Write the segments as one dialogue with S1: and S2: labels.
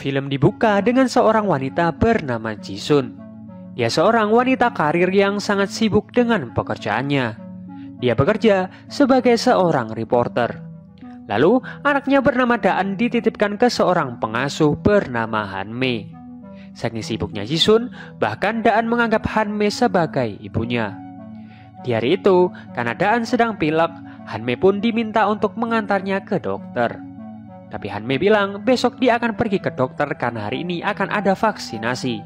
S1: Film dibuka dengan seorang wanita bernama Jisun. Dia seorang wanita karir yang sangat sibuk dengan pekerjaannya. Dia bekerja sebagai seorang reporter. Lalu, anaknya bernama Daan dititipkan ke seorang pengasuh bernama Hanme. Saking sibuknya Jisun, bahkan Daan menganggap Hanme sebagai ibunya. Di hari itu, karena Daan sedang pilek, Hanme pun diminta untuk mengantarnya ke dokter. Tapi Hanme bilang besok dia akan pergi ke dokter karena hari ini akan ada vaksinasi.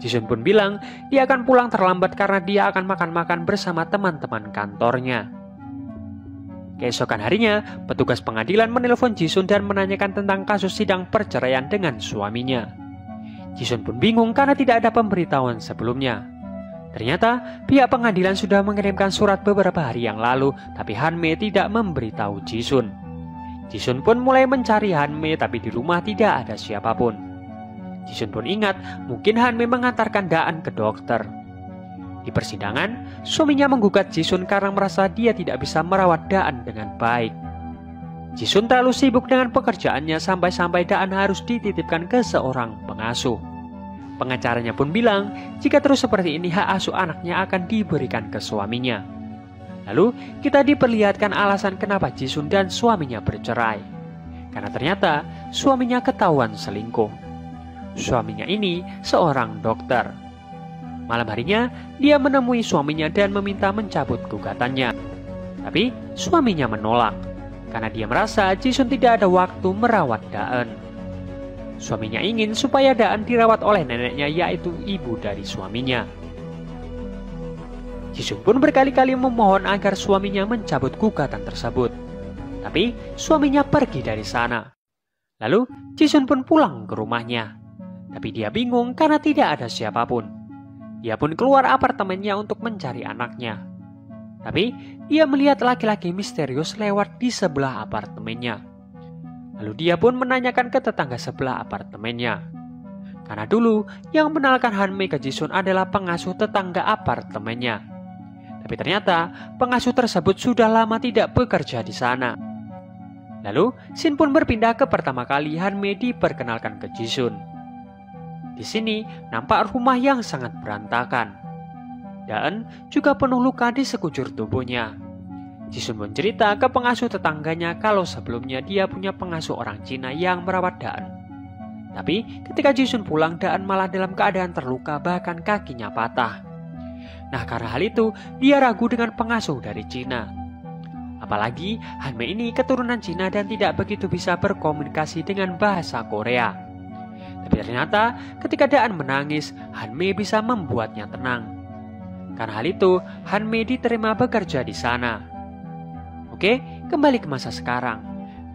S1: Jisun pun bilang dia akan pulang terlambat karena dia akan makan-makan bersama teman-teman kantornya. Keesokan harinya, petugas pengadilan menelpon Jisun dan menanyakan tentang kasus sidang perceraian dengan suaminya. Jisun pun bingung karena tidak ada pemberitahuan sebelumnya. Ternyata pihak pengadilan sudah mengirimkan surat beberapa hari yang lalu, tapi Hanme tidak memberitahu Jisun. Jisun pun mulai mencari Hanme tapi di rumah tidak ada siapa pun. Jisun pun ingat mungkin Hanme mengantarkan Daan ke dokter. Di persidangan, suaminya menggugat Jisun karena merasa dia tidak bisa merawat Daan dengan baik. Jisun terlalu sibuk dengan pekerjaannya sampai-sampai Daan harus dititipkan ke seorang pengasuh. Pengacaranya pun bilang, jika terus seperti ini hak asuh anaknya akan diberikan ke suaminya. Lalu kita diperlihatkan alasan kenapa Jisun dan suaminya bercerai. Karena ternyata suaminya ketahuan selingkuh. Suaminya ini seorang dokter. Malam harinya, dia menemui suaminya dan meminta mencabut gugatannya. Tapi suaminya menolak karena dia merasa Jisun tidak ada waktu merawat Daan. Suaminya ingin supaya Daan dirawat oleh neneknya yaitu ibu dari suaminya. Jisung pun berkali-kali memohon agar suaminya mencabut gugatan tersebut. Tapi suaminya pergi dari sana. Lalu Jisun pun pulang ke rumahnya. Tapi dia bingung karena tidak ada siapa pun. Dia pun keluar apartemennya untuk mencari anaknya. Tapi dia melihat laki-laki misterius lewat di sebelah apartemennya. Lalu dia pun menanyakan ke tetangga sebelah apartemennya. Karena dulu yang mengenalkan Hanmei ke Jisun adalah pengasuh tetangga apartemennya. Tapi ternyata pengasuh tersebut sudah lama tidak bekerja di sana. Lalu, Shin pun berpindah ke pertama kali Hanme diperkenalkan ke Jisun. Di sini nampak rumah yang sangat berantakan. Dan juga penuh luka di sekujur tubuhnya. Jisun pun cerita ke pengasuh tetangganya kalau sebelumnya dia punya pengasuh orang Cina yang merawat Daan. Tapi ketika Jisun pulang, Daan malah dalam keadaan terluka bahkan kakinya patah. Nah karena hal itu, dia ragu dengan pengasuh dari Cina. Apalagi Hanme ini keturunan Cina dan tidak begitu bisa berkomunikasi dengan bahasa Korea. Tapi ternyata ketika Daan menangis, Hanme bisa membuatnya tenang. Karena hal itu, Hanme diterima bekerja di sana. Oke, kembali ke masa sekarang.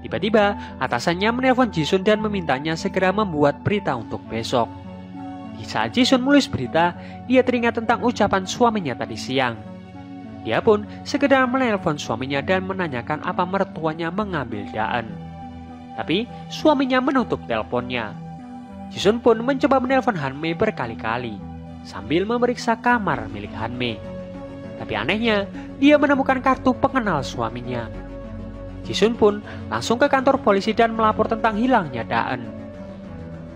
S1: Tiba-tiba, atasannya menelpon Jisun dan memintanya segera membuat berita untuk besok. Saat Jason menulis berita, dia teringat tentang ucapan suaminya tadi siang. Dia pun sekedar menelpon suaminya dan menanyakan apa mertuanya mengambil Daan. Tapi suaminya menutup teleponnya. Jason pun mencoba menelpon Hanmei berkali-kali sambil memeriksa kamar milik Hanmei. Tapi anehnya, dia menemukan kartu pengenal suaminya. Jisun pun langsung ke kantor polisi dan melapor tentang hilangnya Daan.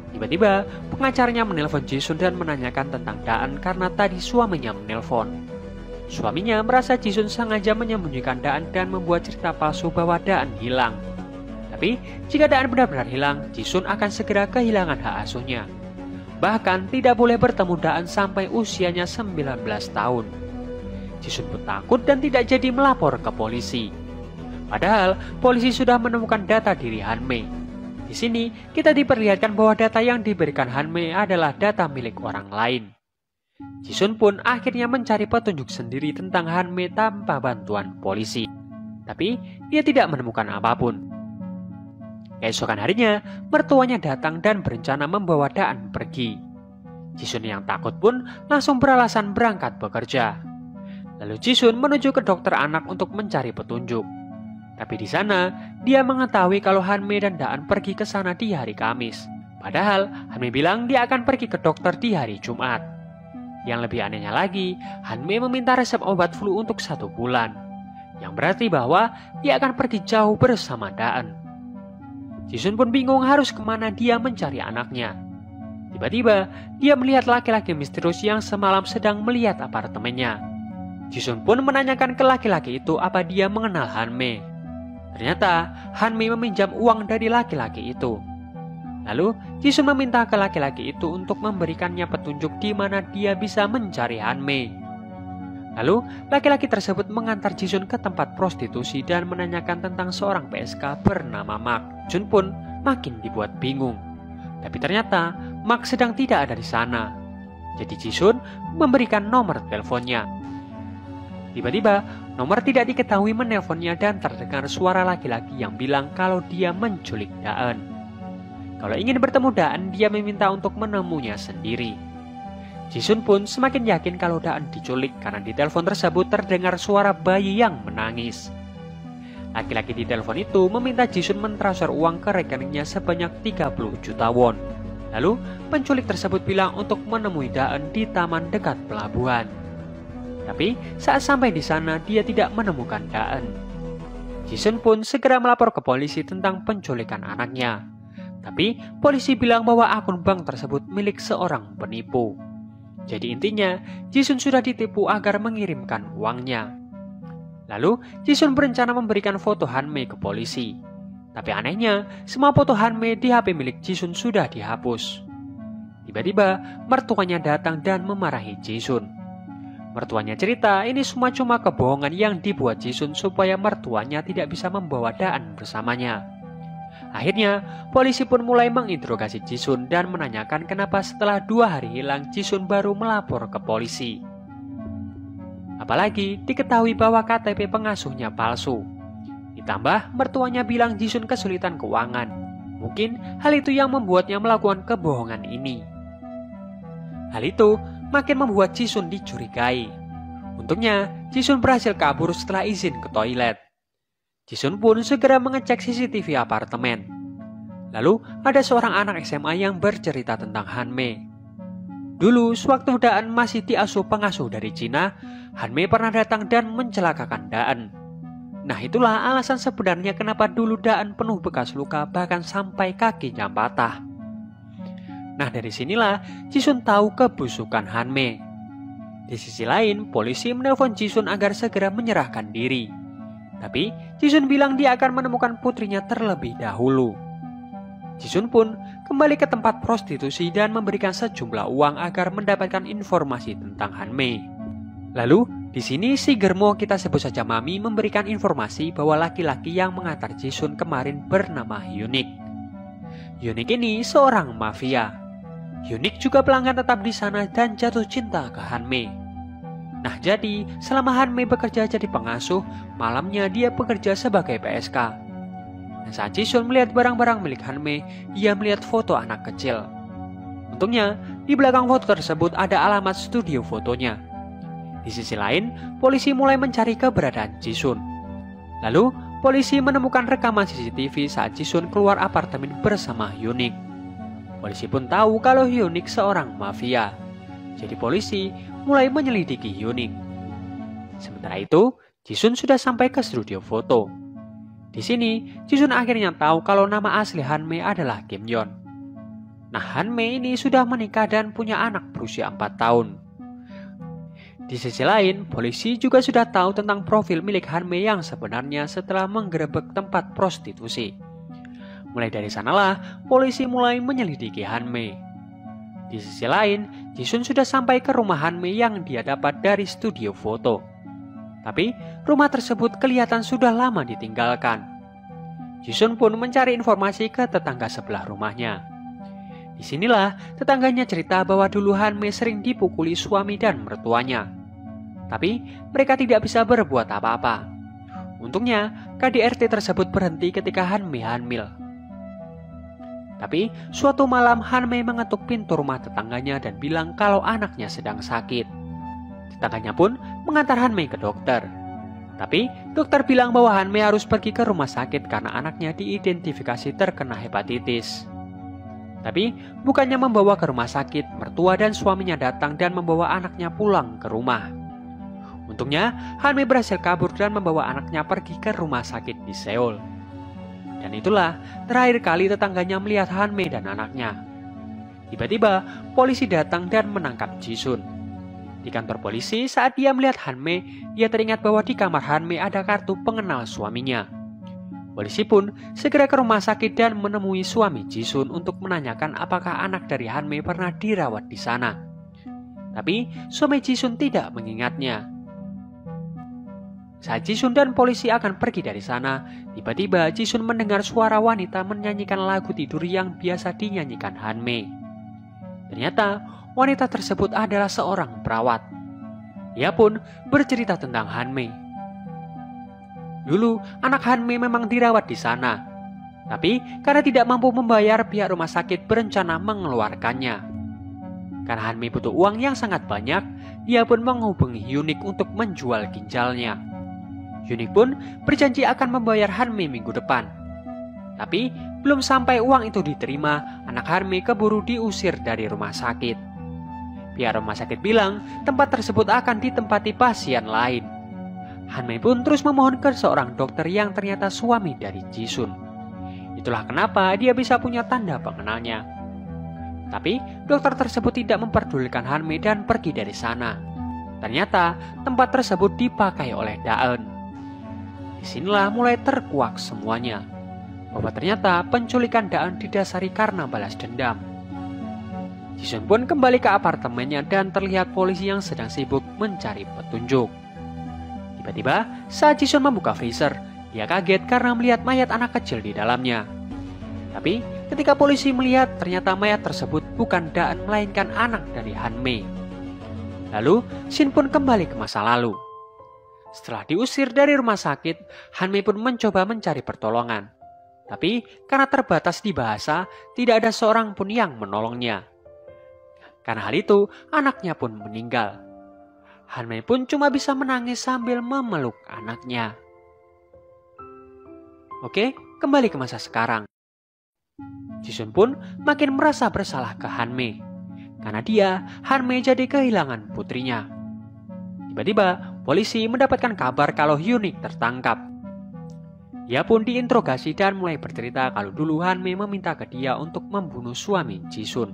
S1: Tiba-tiba, pengacaranya menelpon Jisun dan menanyakan tentang Daan karena tadi suaminya menelpon. Suaminya merasa Jisun sengaja menyembunyikan Daan dan membuat cerita palsu bahwa Daan hilang. Tapi, jika Daan benar-benar hilang, Jisun akan segera kehilangan hak asuhnya. Bahkan tidak boleh bertemu Daan sampai usianya 19 tahun. Jisun pun takut dan tidak jadi melapor ke polisi. Padahal, polisi sudah menemukan data diri Hanmei di sini, kita diperlihatkan bahwa data yang diberikan Hanmei adalah data milik orang lain. Jisun pun akhirnya mencari petunjuk sendiri tentang Hanmei tanpa bantuan polisi. Tapi, dia tidak menemukan apa pun. Keesokan harinya, mertuanya datang dan berencana membawa Daan pergi. Jisun yang takut pun langsung beralasan berangkat bekerja. Lalu Jisun menuju ke dokter anak untuk mencari petunjuk. Tapi di sana, dia mengetahui kalau Hanme dan Daan pergi ke sana di hari Kamis. Padahal, Hanme bilang dia akan pergi ke dokter di hari Jumat. Yang lebih anehnya lagi, Hanme meminta resep obat flu untuk satu bulan. Yang berarti bahwa dia akan pergi jauh bersama Daan. Jisun pun bingung harus ke mana dia mencari anaknya. Tiba-tiba, dia melihat laki-laki misterius yang semalam sedang melihat apartemennya. Jisun pun menanyakan ke laki-laki itu apa dia mengenal Hanmei. Ternyata, Hanmei meminjam uang dari laki-laki itu. Lalu, Jisun meminta ke laki-laki itu untuk memberikannya petunjuk di mana dia bisa mencari Hanmei. Lalu, laki-laki tersebut mengantar Jisun ke tempat prostitusi dan menanyakan tentang seorang PSK bernama Mark. Jun pun makin dibuat bingung. Tapi ternyata Mark sedang tidak ada di sana. Jadi Jisun memberikan nomor teleponnya. Tiba-tiba, nomor tidak diketahui menelponnya dan terdengar suara laki-laki yang bilang kalau dia menculik Daan. Kalau ingin bertemu Daan, dia meminta untuk menemunya sendiri. Jisun pun semakin yakin kalau Daan diculik karena di telepon tersebut terdengar suara bayi yang menangis. Laki-laki di telepon itu meminta Jisun mentransfer uang ke rekeningnya sebanyak 30 juta won. Lalu, penculik tersebut bilang untuk menemui Daan di taman dekat pelabuhan. Tapi, saat sampai di sana, dia tidak menemukan Daan. Jisun pun segera melapor ke polisi tentang penculikan anaknya. Tapi, polisi bilang bahwa akun bank tersebut milik seorang penipu. Jadi intinya, Jisun sudah ditipu agar mengirimkan uangnya. Lalu, Jisun berencana memberikan foto Hanmei ke polisi. Tapi anehnya, semua foto Hanmei di HP milik Jisun sudah dihapus. Tiba-tiba, mertuanya datang dan memarahi Jisun. Mertuanya cerita ini semua cuma kebohongan yang dibuat Jisun supaya mertuanya tidak bisa membawa Daan bersamanya. Akhirnya, polisi pun mulai menginterogasi Jisun dan menanyakan kenapa setelah dua hari hilang Jisun baru melapor ke polisi. Apalagi diketahui bahwa KTP pengasuhnya palsu. Ditambah, mertuanya bilang Jisun kesulitan keuangan. Mungkin hal itu yang membuatnya melakukan kebohongan ini. Hal itu makin membuat Jisun dicurigai. Untungnya, Jisun berhasil kabur setelah izin ke toilet. Jisun pun segera mengecek CCTV apartemen. Lalu ada seorang anak SMA yang bercerita tentang Hanmei. Dulu, sewaktu Daan masih diasuh pengasuh dari Cina, Hanmei pernah datang dan mencelakakan Daan. Nah itulah alasan sebenarnya kenapa dulu Daan penuh bekas luka bahkan sampai kakinya patah. Nah dari sinilah Jisun tahu kebusukan Hanmei. Di sisi lain, polisi menelpon Jisun agar segera menyerahkan diri. Tapi Jisun bilang dia akan menemukan putrinya terlebih dahulu. Jisun pun kembali ke tempat prostitusi dan memberikan sejumlah uang agar mendapatkan informasi tentang Hanmei. Lalu, di sini si Germo kita sebut saja Mami memberikan informasi bahwa laki-laki yang mengantar Jisun kemarin bernama Yunik. Yunik ini seorang mafia. Yunik juga pelanggan tetap di sana dan jatuh cinta ke Hanmei. Nah jadi, selama Hanmei bekerja jadi pengasuh, malamnya dia bekerja sebagai PSK. Dan saat Jisun melihat barang-barang milik Hanmei, ia melihat foto anak kecil. Untungnya, di belakang foto tersebut ada alamat studio fotonya. Di sisi lain, polisi mulai mencari keberadaan Jisun. Lalu, polisi menemukan rekaman CCTV saat Jisun keluar apartemen bersama Yunik. Polisi pun tahu kalau Yunik seorang mafia. Jadi polisi mulai menyelidiki Yuning. Sementara itu, Jisun sudah sampai ke studio foto. Di sini, Jisun akhirnya tahu kalau nama asli Hanmei adalah Kim Yeon. Nah, Hanmei ini sudah menikah dan punya anak berusia 4 tahun. Di sisi lain, polisi juga sudah tahu tentang profil milik Hanmei yang sebenarnya setelah menggerebek tempat prostitusi. Mulai dari sanalah, polisi mulai menyelidiki Hanmei. Di sisi lain, Jisun sudah sampai ke rumah Hanmei yang dia dapat dari studio foto. Tapi, rumah tersebut kelihatan sudah lama ditinggalkan. Jisun pun mencari informasi ke tetangga sebelah rumahnya. Di sinilah tetangganya cerita bahwa dulu Hanmei sering dipukuli suami dan mertuanya. Tapi mereka tidak bisa berbuat apa-apa. Untungnya, KDRT tersebut berhenti ketika Hanmei hamil. Tapi suatu malam Hanmei mengetuk pintu rumah tetangganya dan bilang kalau anaknya sedang sakit. Tetangganya pun mengantar Hanmei ke dokter. Tapi dokter bilang bahwa Hanmei harus pergi ke rumah sakit karena anaknya diidentifikasi terkena hepatitis. Tapi bukannya membawa ke rumah sakit, mertua dan suaminya datang dan membawa anaknya pulang ke rumah. Untungnya, Hanmei berhasil kabur dan membawa anaknya pergi ke rumah sakit di Seoul. Dan itulah terakhir kali tetangganya melihat Hanmei dan anaknya. Tiba-tiba, polisi datang dan menangkap Jisun. Di kantor polisi, saat dia melihat Hanmei, dia teringat bahwa di kamar Hanmei ada kartu pengenal suaminya. Polisi pun segera ke rumah sakit dan menemui suami Jisun untuk menanyakan apakah anak dari Hanmei pernah dirawat di sana. Tapi suami Jisun tidak mengingatnya. Saat Jisun dan polisi akan pergi dari sana, tiba-tiba Jisun mendengar suara wanita menyanyikan lagu tidur yang biasa dinyanyikan Hanmei. Ternyata wanita tersebut adalah seorang perawat. Dia pun bercerita tentang Hanmei. Dulu anak Hanmei memang dirawat di sana, tapi karena tidak mampu membayar pihak rumah sakit berencana mengeluarkannya. Karena Hanmei butuh uang yang sangat banyak, dia pun menghubungi Yunik untuk menjual ginjalnya. Yunik pun berjanji akan membayar Hanmi minggu depan. Tapi belum sampai uang itu diterima, anak Hanmi keburu diusir dari rumah sakit. Pihak rumah sakit bilang tempat tersebut akan ditempati pasien lain. Hanmei pun terus memohon ke seorang dokter yang ternyata suami dari Jisun. Itulah kenapa dia bisa punya tanda pengenalnya. Tapi dokter tersebut tidak memperdulikan Hanmei dan pergi dari sana. Ternyata tempat tersebut dipakai oleh Daen. Di sinilah mulai terkuak semuanya. Bahwa ternyata penculikan Daan didasari karena balas dendam. Jisun pun kembali ke apartemennya dan terlihat polisi yang sedang sibuk mencari petunjuk. Tiba-tiba, saat Jisun membuka freezer, dia kaget karena melihat mayat anak kecil di dalamnya. Tapi, ketika polisi melihat ternyata mayat tersebut bukan Daan melainkan anak dari Han Mei. Lalu, Shin pun kembali ke masa lalu. Setelah diusir dari rumah sakit, Hanmei pun mencoba mencari pertolongan. Tapi karena terbatas di bahasa, tidak ada seorang pun yang menolongnya. Karena hal itu, anaknya pun meninggal. Hanmei pun cuma bisa menangis sambil memeluk anaknya. Oke, kembali ke masa sekarang. Jisun pun makin merasa bersalah ke Hanmei. Karena dia, Hanmei jadi kehilangan putrinya. Tiba-tiba, polisi mendapatkan kabar kalau Yunik tertangkap. Dia pun diinterogasi dan mulai bercerita kalau dulu Hanmi meminta ke dia untuk membunuh suami Jisun.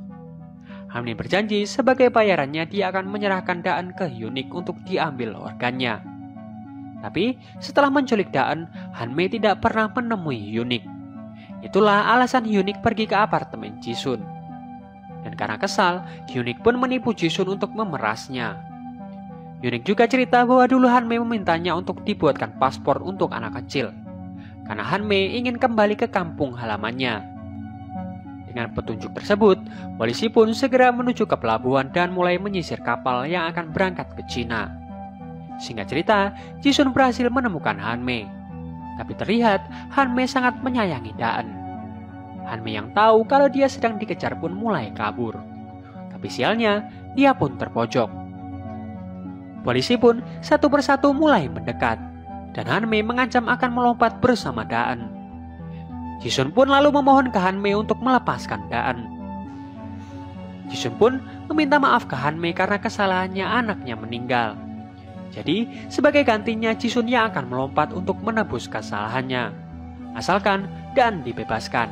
S1: Hanmi berjanji sebagai bayarannya dia akan menyerahkan Daan ke Yunik untuk diambil organnya. Tapi setelah menculik Daan, Hanmi tidak pernah menemui Yunik. Itulah alasan Yunik pergi ke apartemen Jisun. Dan karena kesal, Yunik pun menipu Jisun untuk memerasnya. Yunik juga cerita bahwa dulu Hanmei memintanya untuk dibuatkan paspor untuk anak kecil. Karena Hanmei ingin kembali ke kampung halamannya. Dengan petunjuk tersebut, polisi pun segera menuju ke pelabuhan dan mulai menyisir kapal yang akan berangkat ke Cina. Singkat cerita, Jisun berhasil menemukan Hanmei. Tapi terlihat Hanmei sangat menyayangi Daan. Hanmei yang tahu kalau dia sedang dikejar pun mulai kabur. Tapi sialnya, dia pun terpojok. Polisi pun satu persatu mulai mendekat, dan Hanmei mengancam akan melompat bersama Daan. Jisun pun lalu memohon ke Hanmei untuk melepaskan Daan. Jisun pun meminta maaf ke Hanmei karena kesalahannya anaknya meninggal. Jadi, sebagai gantinya Jisun yang akan melompat untuk menebus kesalahannya. Asalkan Daan dibebaskan.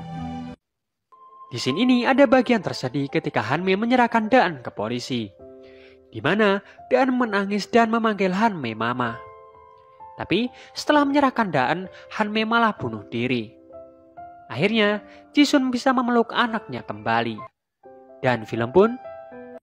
S1: Di sini ini ada bagian tersedih ketika Hanmei menyerahkan Daan ke polisi di mana Daan menangis dan memanggil Hanmei mama. Tapi setelah menyerahkan Daan, Hanmei malah bunuh diri. Akhirnya, Jisun bisa memeluk anaknya kembali. Dan film pun